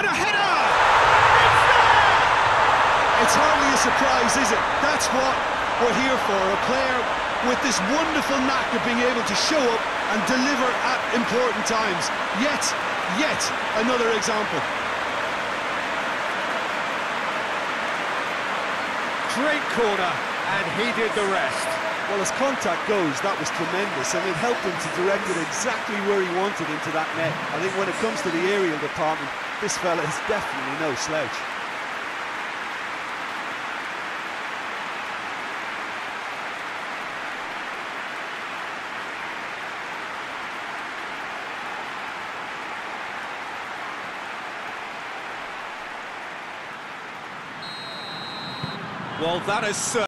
And a header! It's hardly a surprise, is it? That's what we're here for. A player with this wonderful knack of being able to show up and deliver at important times. Yet, yet another example. Great corner, and he did the rest. Well, as contact goes, that was tremendous, and it helped him to direct it exactly where he wanted into that net. I think when it comes to the aerial department, this fella is definitely no slouch. Well, that is... Uh